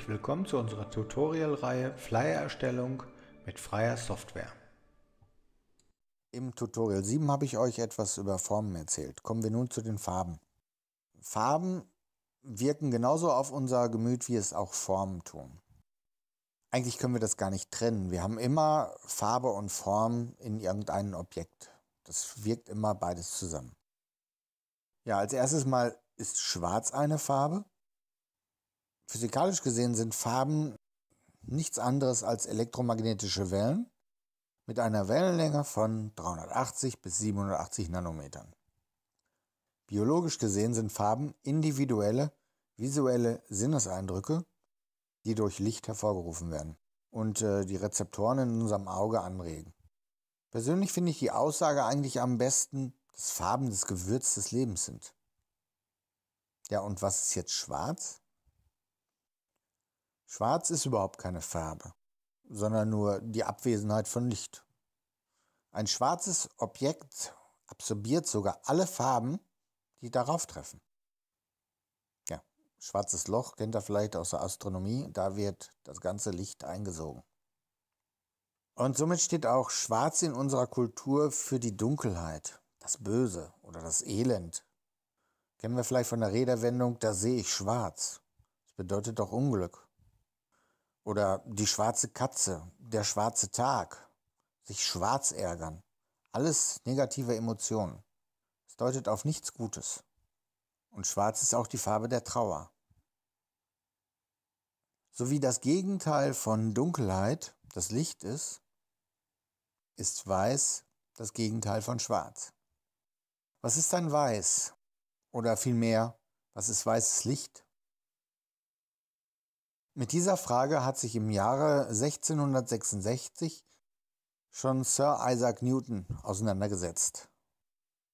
Herzlich willkommen zu unserer Tutorial-Reihe Flyer-Erstellung mit freier Software. Im Tutorial 7 habe ich euch etwas über Formen erzählt. Kommen wir nun zu den Farben. Farben wirken genauso auf unser Gemüt, wie es auch Formen tun. Eigentlich können wir das gar nicht trennen. Wir haben immer Farbe und Form in irgendeinem Objekt. Das wirkt immer beides zusammen. Ja, als erstes mal ist Schwarz eine Farbe. Physikalisch gesehen sind Farben nichts anderes als elektromagnetische Wellen mit einer Wellenlänge von 380 bis 780 Nanometern. Biologisch gesehen sind Farben individuelle visuelle Sinneseindrücke, die durch Licht hervorgerufen werden und äh, die Rezeptoren in unserem Auge anregen. Persönlich finde ich die Aussage eigentlich am besten, dass Farben das Gewürz des Lebens sind. Ja, und was ist jetzt schwarz? Schwarz ist überhaupt keine Farbe, sondern nur die Abwesenheit von Licht. Ein schwarzes Objekt absorbiert sogar alle Farben, die darauf treffen. Ja, schwarzes Loch kennt ihr vielleicht aus der Astronomie, da wird das ganze Licht eingesogen. Und somit steht auch Schwarz in unserer Kultur für die Dunkelheit, das Böse oder das Elend. Kennen wir vielleicht von der Redewendung, da sehe ich schwarz. Das bedeutet doch Unglück. Oder die schwarze Katze, der schwarze Tag, sich schwarz ärgern. Alles negative Emotionen. Es deutet auf nichts Gutes. Und schwarz ist auch die Farbe der Trauer. So wie das Gegenteil von Dunkelheit das Licht ist, ist Weiß das Gegenteil von Schwarz. Was ist dann Weiß? Oder vielmehr, was ist weißes Licht? Mit dieser Frage hat sich im Jahre 1666 schon Sir Isaac Newton auseinandergesetzt.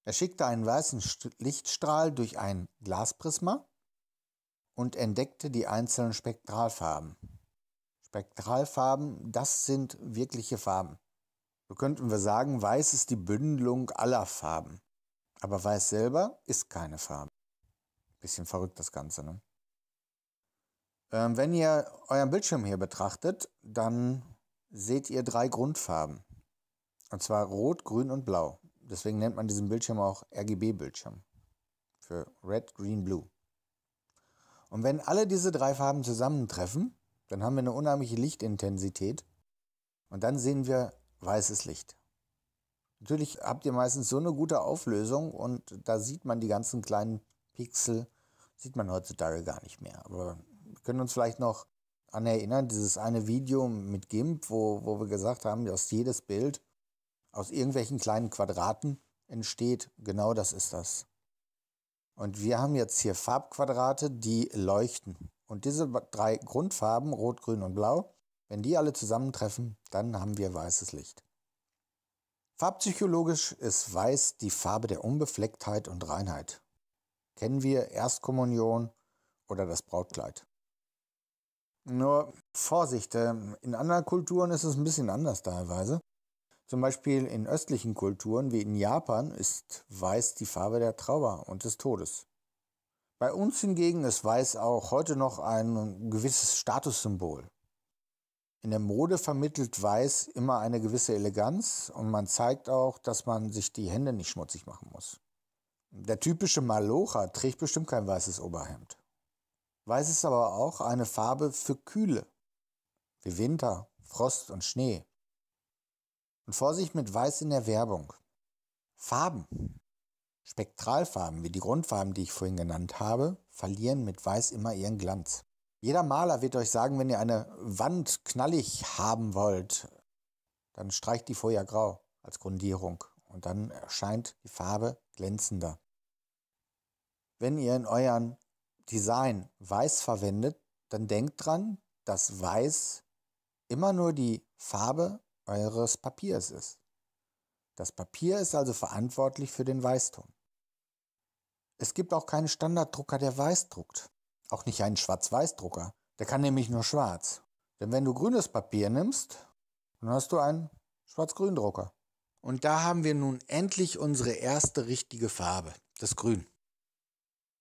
Er schickte einen weißen Lichtstrahl durch ein Glasprisma und entdeckte die einzelnen Spektralfarben. Spektralfarben, das sind wirkliche Farben. So könnten wir sagen, weiß ist die Bündelung aller Farben. Aber weiß selber ist keine Farbe. Bisschen verrückt das Ganze, ne? Ähm, wenn ihr euren Bildschirm hier betrachtet, dann seht ihr drei Grundfarben. Und zwar Rot, Grün und Blau. Deswegen nennt man diesen Bildschirm auch RGB-Bildschirm. Für Red, Green, Blue. Und wenn alle diese drei Farben zusammentreffen, dann haben wir eine unheimliche Lichtintensität. Und dann sehen wir weißes Licht. Natürlich habt ihr meistens so eine gute Auflösung und da sieht man die ganzen kleinen Pixel, sieht man heutzutage gar nicht mehr. Aber können uns vielleicht noch an erinnern, dieses eine Video mit GIMP, wo, wo wir gesagt haben, dass jedes Bild aus irgendwelchen kleinen Quadraten entsteht. Genau das ist das. Und wir haben jetzt hier Farbquadrate, die leuchten. Und diese drei Grundfarben, Rot, Grün und Blau, wenn die alle zusammentreffen, dann haben wir weißes Licht. Farbpsychologisch ist Weiß die Farbe der Unbeflecktheit und Reinheit. Kennen wir Erstkommunion oder das Brautkleid. Nur Vorsicht, ähm, in anderen Kulturen ist es ein bisschen anders teilweise. Zum Beispiel in östlichen Kulturen wie in Japan ist Weiß die Farbe der Trauer und des Todes. Bei uns hingegen ist Weiß auch heute noch ein gewisses Statussymbol. In der Mode vermittelt Weiß immer eine gewisse Eleganz und man zeigt auch, dass man sich die Hände nicht schmutzig machen muss. Der typische Malocher trägt bestimmt kein weißes Oberhemd. Weiß ist aber auch eine Farbe für Kühle, wie Winter, Frost und Schnee. Und Vorsicht mit Weiß in der Werbung. Farben, Spektralfarben wie die Grundfarben, die ich vorhin genannt habe, verlieren mit Weiß immer ihren Glanz. Jeder Maler wird euch sagen, wenn ihr eine Wand knallig haben wollt, dann streicht die vorher grau als Grundierung und dann erscheint die Farbe glänzender. Wenn ihr in euren Design weiß verwendet, dann denkt dran, dass weiß immer nur die Farbe eures Papiers ist. Das Papier ist also verantwortlich für den Weißton. Es gibt auch keinen Standarddrucker, der weiß druckt. Auch nicht einen Schwarz-Weiß-Drucker. Der kann nämlich nur schwarz. Denn wenn du grünes Papier nimmst, dann hast du einen Schwarz-Grün-Drucker. Und da haben wir nun endlich unsere erste richtige Farbe, das Grün.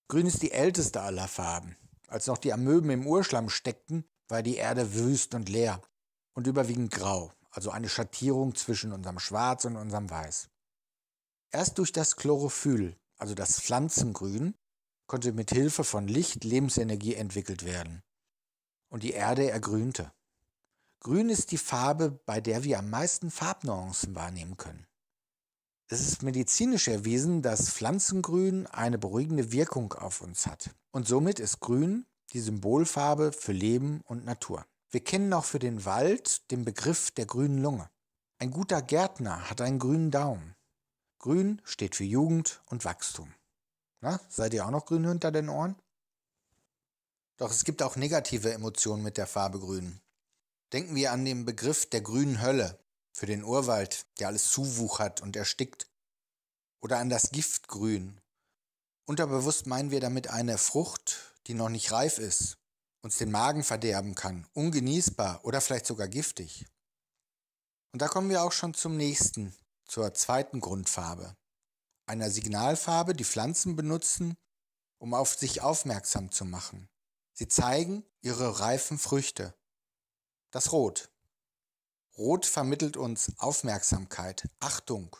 Grün ist die älteste aller Farben. Als noch die Amöben im Urschlamm steckten, war die Erde wüst und leer und überwiegend grau, also eine Schattierung zwischen unserem Schwarz und unserem Weiß. Erst durch das Chlorophyll, also das Pflanzengrün, konnte mit Hilfe von Licht Lebensenergie entwickelt werden. Und die Erde ergrünte. Grün ist die Farbe, bei der wir am meisten Farbnuancen wahrnehmen können. Es ist medizinisch erwiesen, dass Pflanzengrün eine beruhigende Wirkung auf uns hat. Und somit ist Grün die Symbolfarbe für Leben und Natur. Wir kennen auch für den Wald den Begriff der grünen Lunge. Ein guter Gärtner hat einen grünen Daumen. Grün steht für Jugend und Wachstum. Na, seid ihr auch noch grün hinter den Ohren? Doch es gibt auch negative Emotionen mit der Farbe Grün. Denken wir an den Begriff der grünen Hölle, für den Urwald, der alles zuwuchert und erstickt. Oder an das Giftgrün. Unterbewusst meinen wir damit eine Frucht, die noch nicht reif ist, uns den Magen verderben kann, ungenießbar oder vielleicht sogar giftig. Und da kommen wir auch schon zum nächsten, zur zweiten Grundfarbe. Einer Signalfarbe, die Pflanzen benutzen, um auf sich aufmerksam zu machen. Sie zeigen ihre reifen Früchte. Das Rot. Rot vermittelt uns Aufmerksamkeit, Achtung.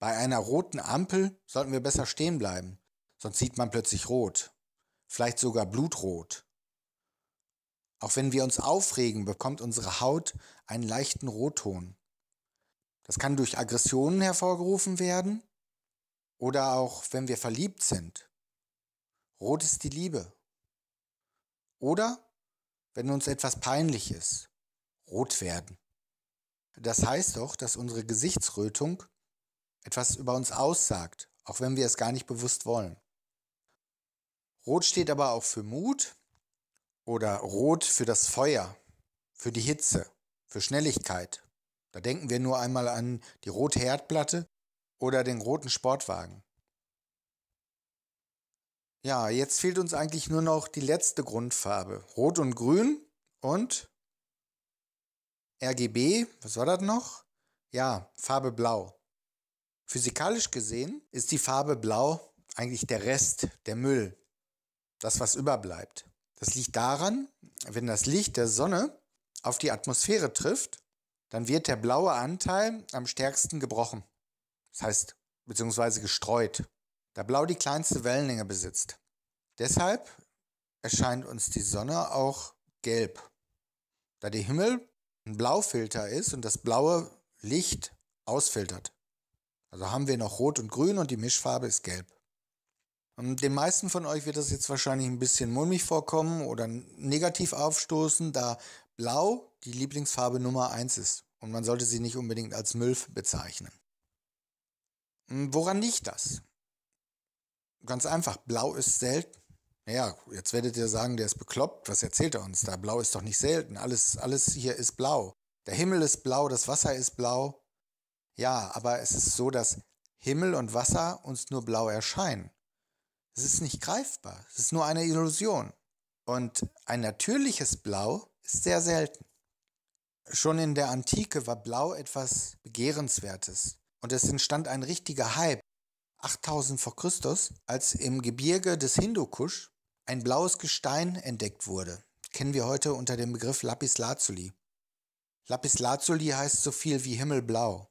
Bei einer roten Ampel sollten wir besser stehen bleiben, sonst sieht man plötzlich rot, vielleicht sogar blutrot. Auch wenn wir uns aufregen, bekommt unsere Haut einen leichten Rotton. Das kann durch Aggressionen hervorgerufen werden oder auch wenn wir verliebt sind. Rot ist die Liebe. Oder wenn uns etwas peinlich ist rot werden. Das heißt doch, dass unsere Gesichtsrötung etwas über uns aussagt, auch wenn wir es gar nicht bewusst wollen. Rot steht aber auch für Mut oder Rot für das Feuer, für die Hitze, für Schnelligkeit. Da denken wir nur einmal an die rote Herdplatte oder den roten Sportwagen. Ja, jetzt fehlt uns eigentlich nur noch die letzte Grundfarbe. Rot und Grün und RGB, was war das noch? Ja, Farbe Blau. Physikalisch gesehen ist die Farbe Blau eigentlich der Rest, der Müll, das, was überbleibt. Das liegt daran, wenn das Licht der Sonne auf die Atmosphäre trifft, dann wird der blaue Anteil am stärksten gebrochen. Das heißt, beziehungsweise gestreut, da Blau die kleinste Wellenlänge besitzt. Deshalb erscheint uns die Sonne auch gelb, da der Himmel ein Blaufilter ist und das blaue Licht ausfiltert. Also haben wir noch Rot und Grün und die Mischfarbe ist Gelb. Und den meisten von euch wird das jetzt wahrscheinlich ein bisschen mulmig vorkommen oder negativ aufstoßen, da Blau die Lieblingsfarbe Nummer 1 ist und man sollte sie nicht unbedingt als Müll bezeichnen. Woran liegt das? Ganz einfach, Blau ist selten. Naja, jetzt werdet ihr sagen, der ist bekloppt. Was erzählt er uns da? Blau ist doch nicht selten. Alles, alles hier ist blau. Der Himmel ist blau, das Wasser ist blau. Ja, aber es ist so, dass Himmel und Wasser uns nur blau erscheinen. Es ist nicht greifbar. Es ist nur eine Illusion. Und ein natürliches Blau ist sehr selten. Schon in der Antike war Blau etwas Begehrenswertes. Und es entstand ein richtiger Hype 8000 vor Christus, als im Gebirge des Hindukusch ein blaues Gestein entdeckt wurde, kennen wir heute unter dem Begriff Lapis Lazuli. Lapis Lazuli heißt so viel wie Himmelblau.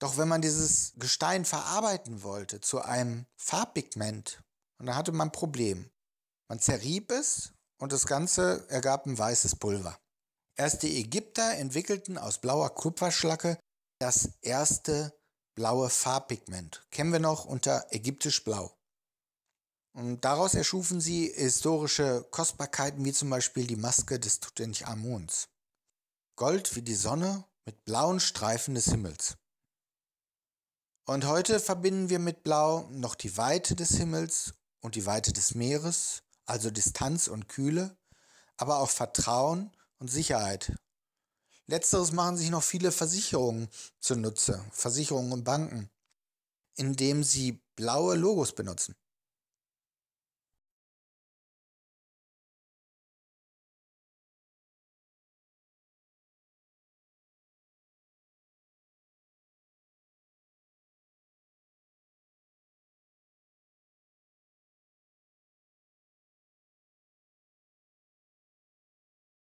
Doch wenn man dieses Gestein verarbeiten wollte zu einem Farbpigment, dann hatte man ein Problem. Man zerrieb es und das Ganze ergab ein weißes Pulver. Erst die Ägypter entwickelten aus blauer Kupferschlacke das erste blaue Farbpigment. Kennen wir noch unter ägyptisch blau. Und daraus erschufen sie historische Kostbarkeiten wie zum Beispiel die Maske des Tutanchamuns. Gold wie die Sonne mit blauen Streifen des Himmels. Und heute verbinden wir mit Blau noch die Weite des Himmels und die Weite des Meeres, also Distanz und Kühle, aber auch Vertrauen und Sicherheit. Letzteres machen sich noch viele Versicherungen zunutze, Versicherungen und Banken, indem sie blaue Logos benutzen.